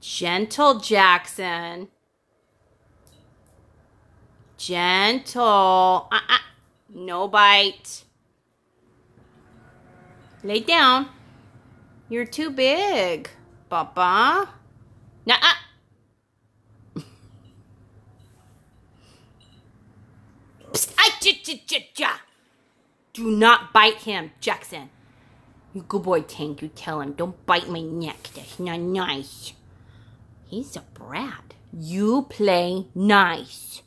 Gentle, Jaxon. Gentle. Uh-uh. No bite. Lay down. You're too big, Papa. Nuh-uh. Do not bite him, Jaxon. You good boy, Tank. You tell him, don't bite my neck. That's not nice. He's a brat. You play nice.